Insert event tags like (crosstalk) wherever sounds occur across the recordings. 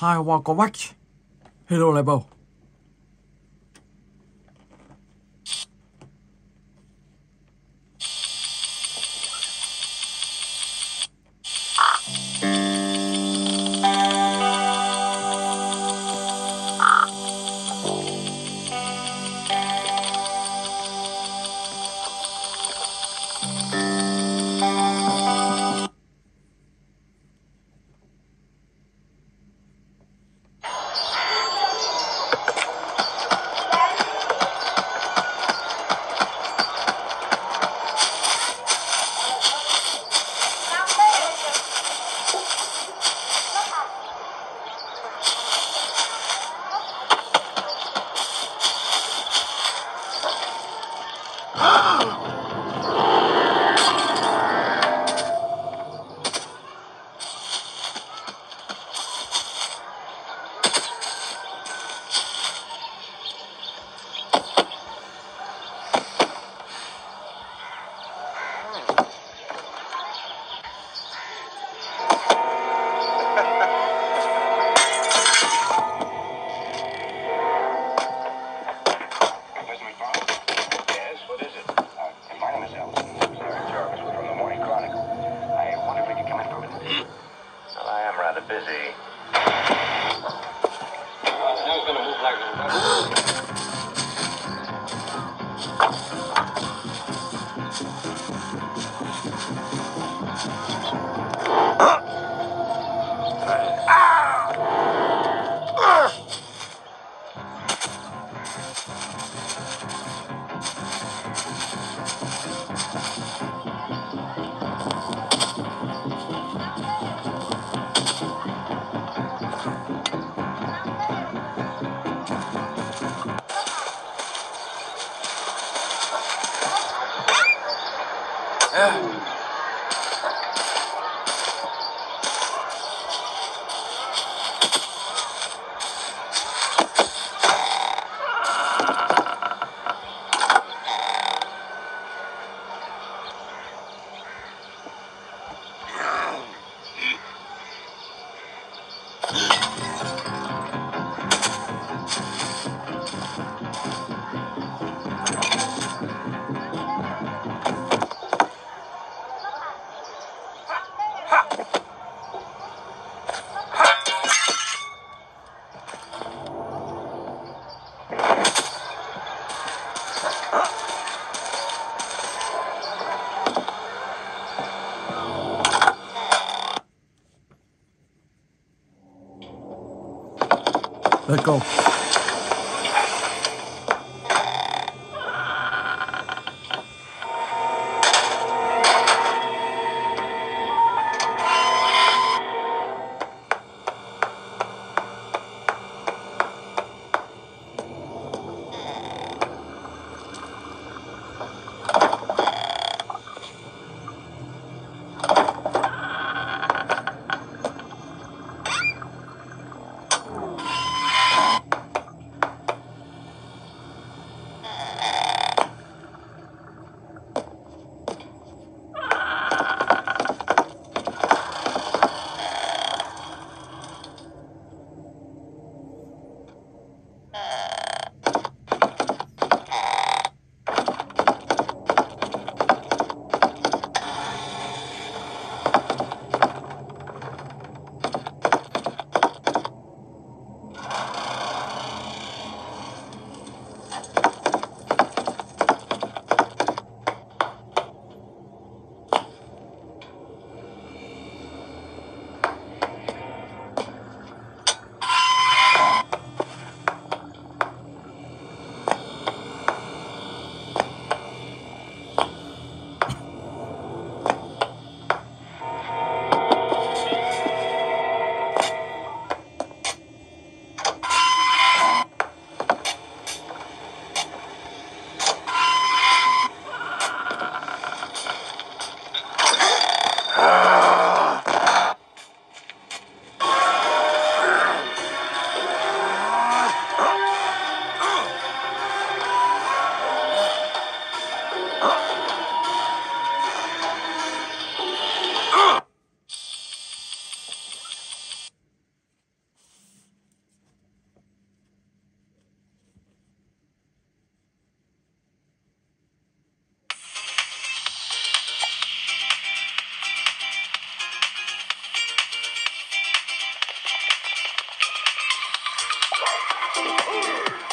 Hi, welcome back. Hello level. (gasps) Now it's gonna move like a Let's go. Ha,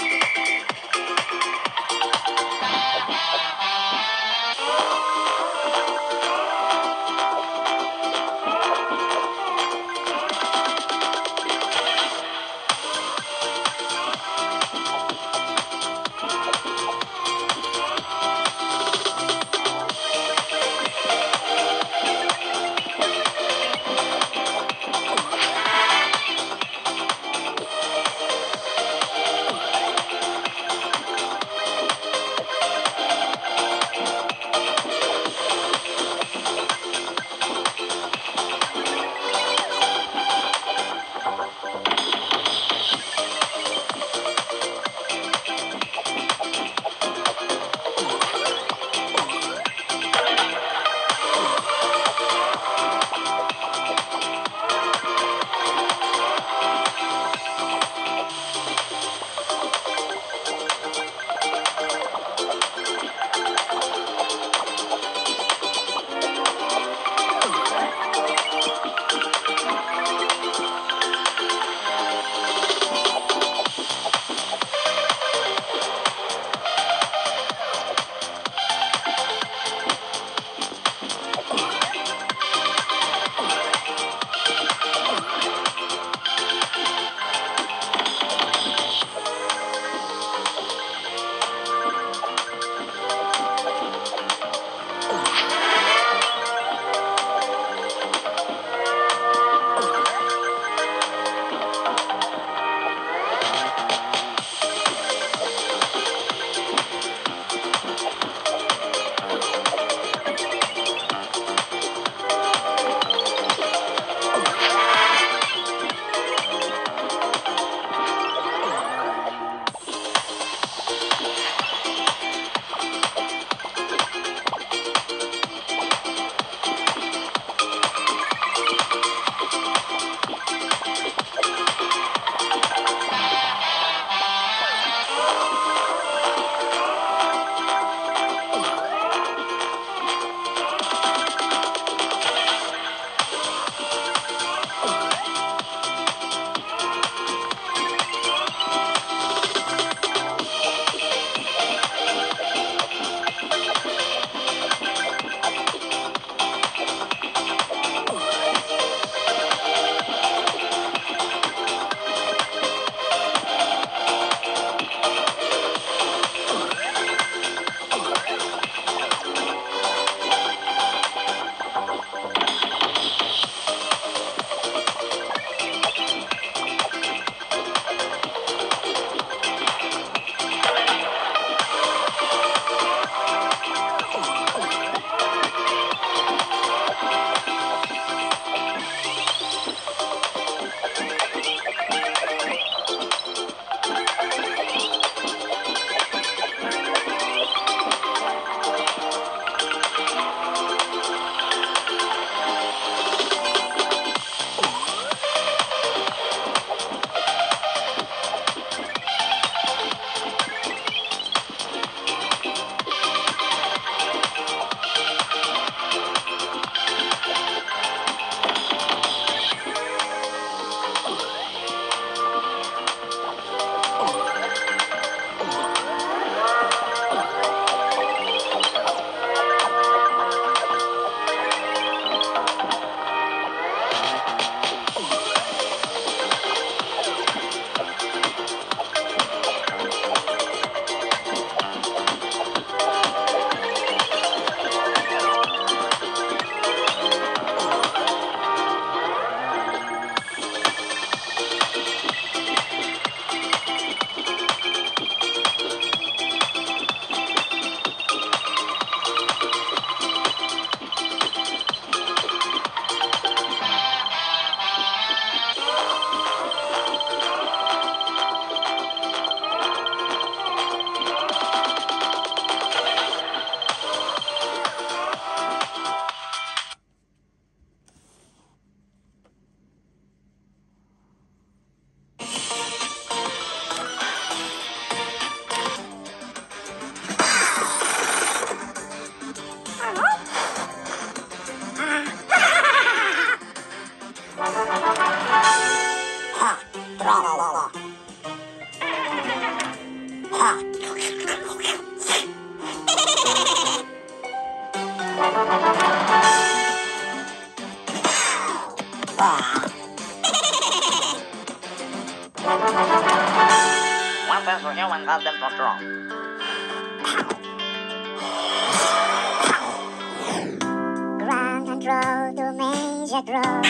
Jethro.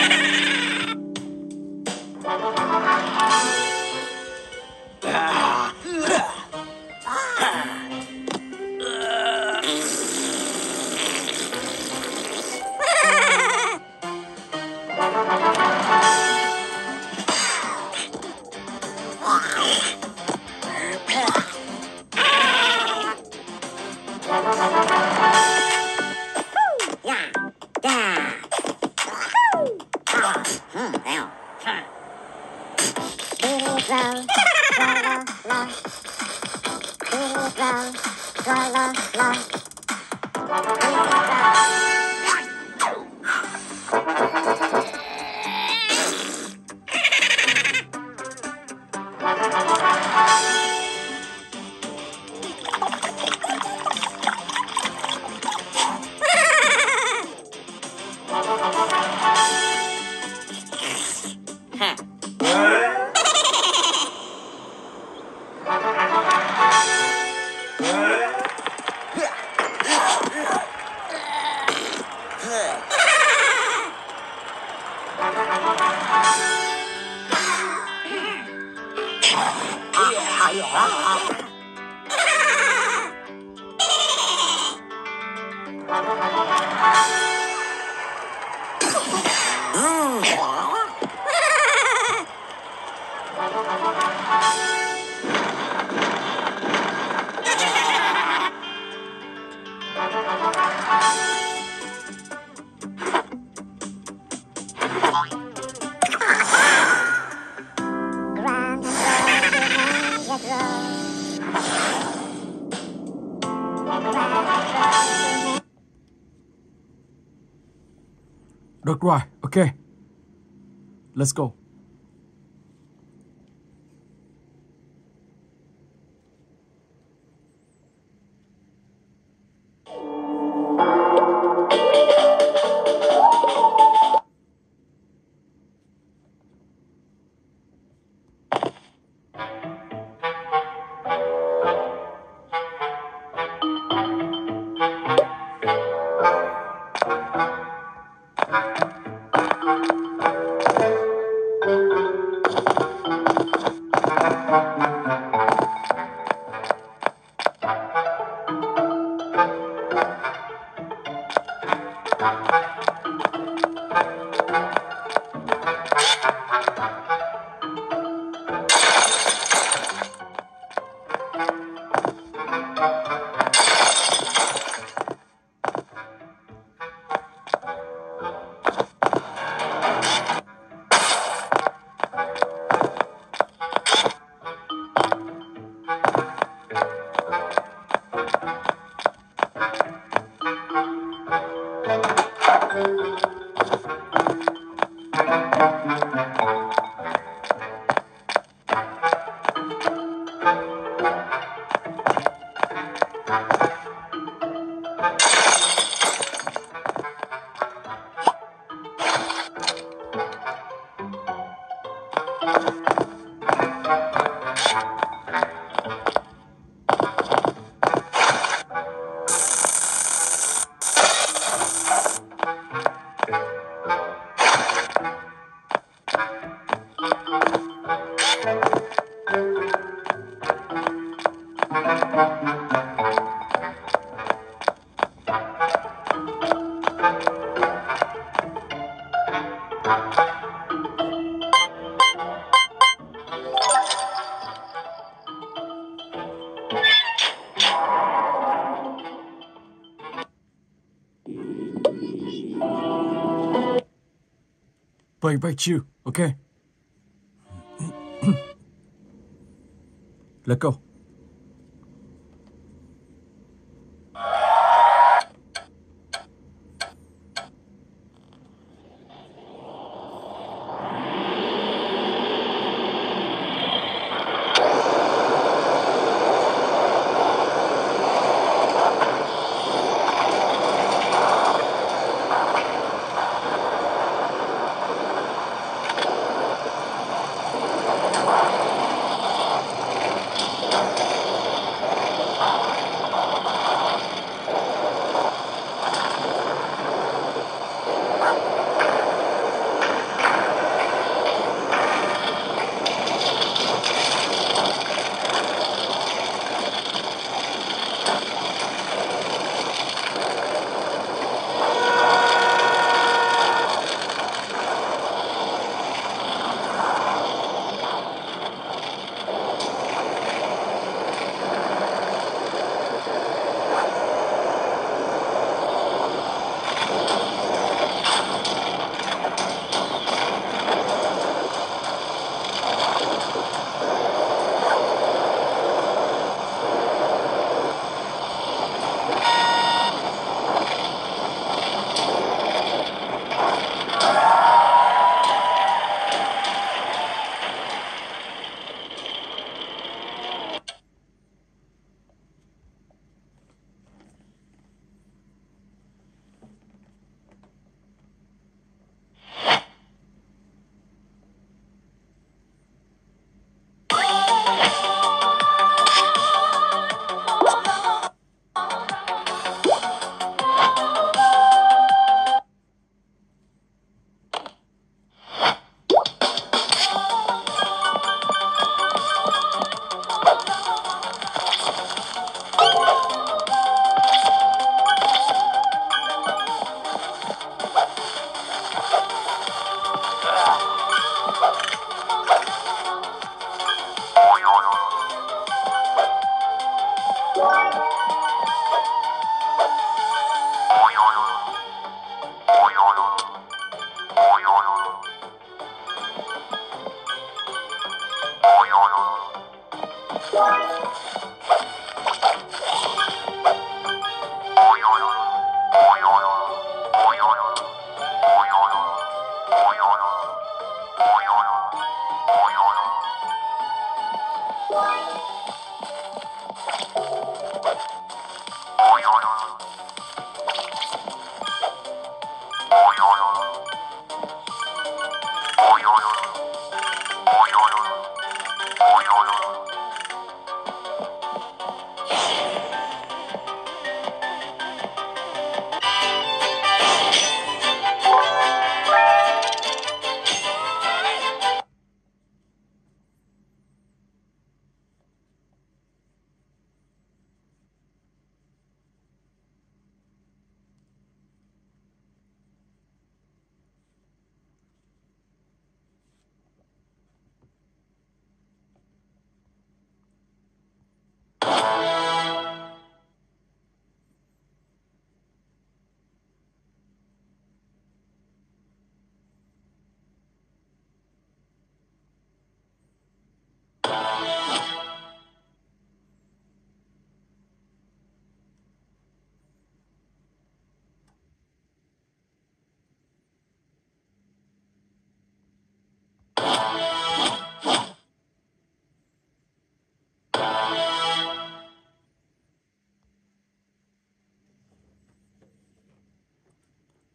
la la la. Okay, let's go. I bite you, okay? (clears throat) Let go.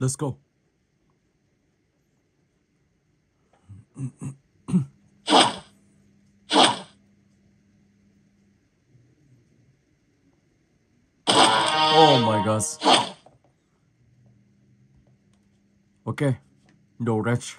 Let's go. oh my gosh. Okay. No wretch.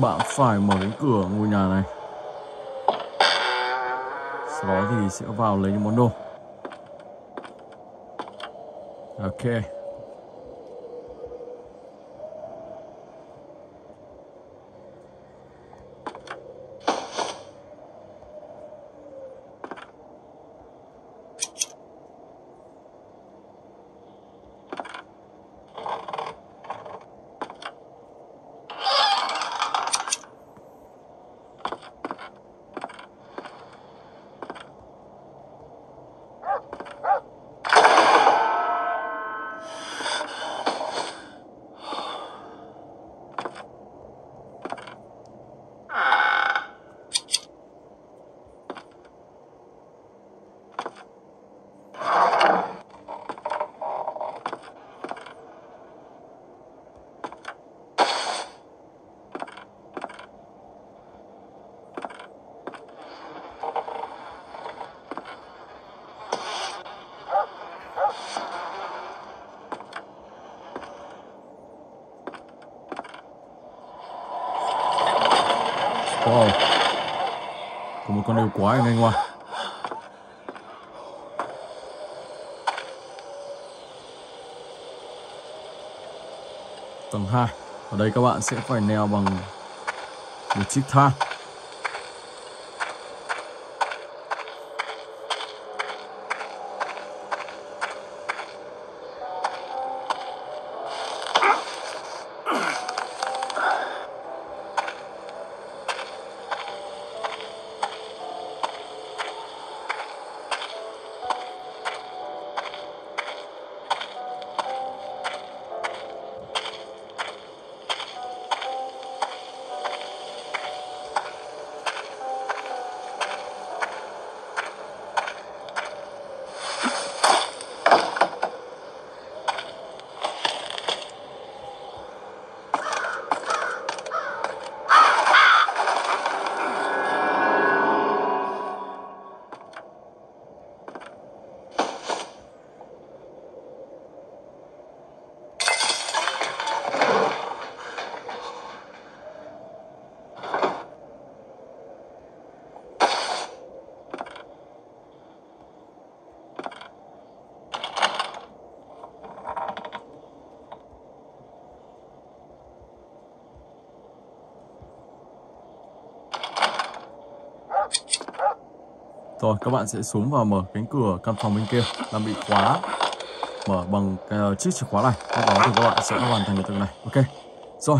Bạn phải mở cánh cửa ngôi nhà này. Sau đó thì sẽ vào lấy những món đồ. Ok. con yêu quái anh ngoài Tầng 2 Ở đây các bạn sẽ phải neo bằng một chiếc thang. Rồi, các bạn sẽ xuống và mở cánh cửa căn phòng bên kia, đang bị khóa. Mở bằng cái chiếc chìa khóa này. Sau đó thì các bạn sẽ hoàn thành được tượng này. Ok. Rồi